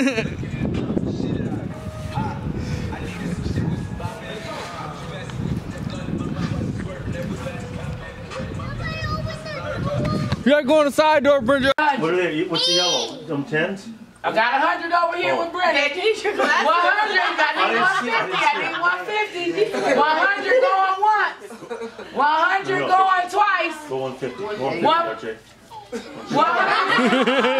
You gotta go on the side door, Brinjo. What are they? What's the yellow? Them tens? I got a hundred over here with oh. Brenda. Teacher class. One hundred. I need I didn't see- I didn't see one fifty. I need one fifty. One hundred going once. One hundred No. going twice. Go 150. 150, One- RJ. One hundred.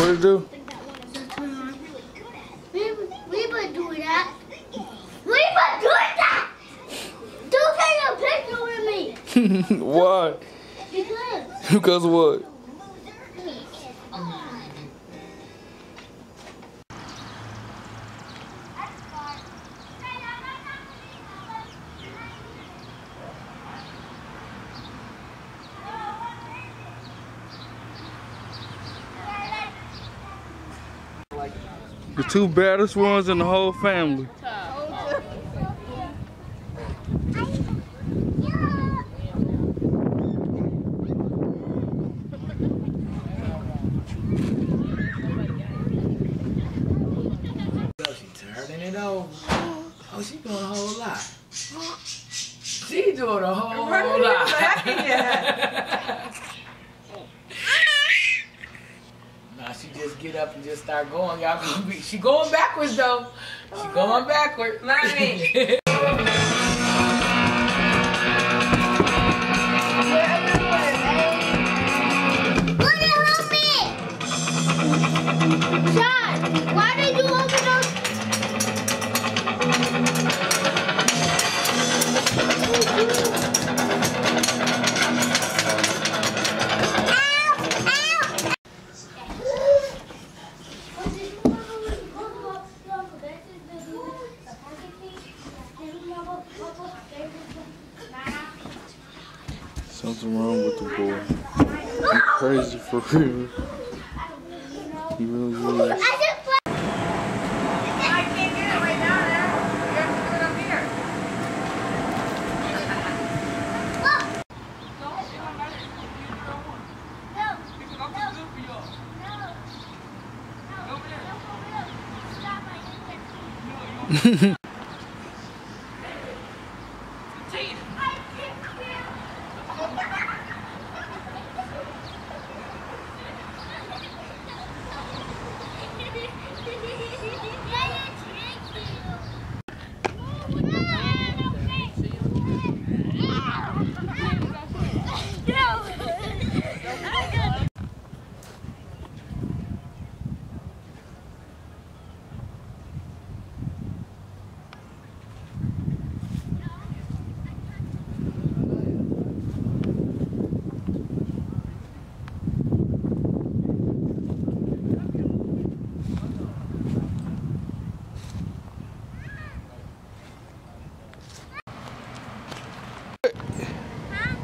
What it do? We, we been doing that. We been doing that. Don't take a picture with me. Why? Because what? The two baddest ones in the whole family. She turning it over. Oh, she doing a whole lot. She doing a whole lot. now she just get up and just start going. Y'all gonna be, she going backwards though. She going backwards. Mommy. Something wrong with the boy. He's crazy for real. He really is. I just played. I can't do it right now. You have to do it up here.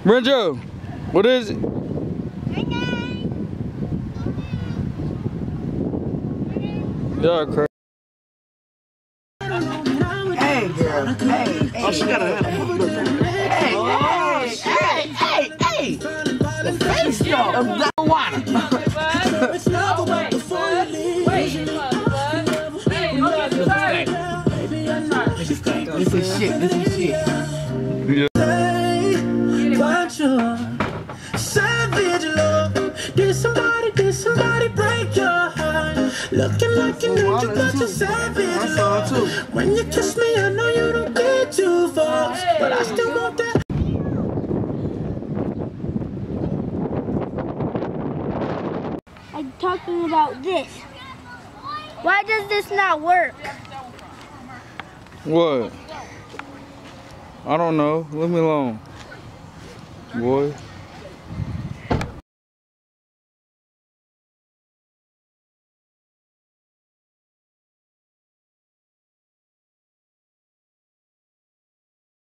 Brinjo, what is it? Y'all crazy. Hey, girl. Hey, hey. Oh, she got a Hey, hey, hey, hey, hey. The face though. Of marijuana. Wait, wait, wait. is shit. This is shit. But you're savage love. Did somebody, did somebody break your heart? Looking like an wow, angel, that's but you're too. savage That's love. When you kiss me, I know you don't get too far, but I still want that. I'm talking about this. Why does this not work? What? I don't know. Leave me alone. Boy.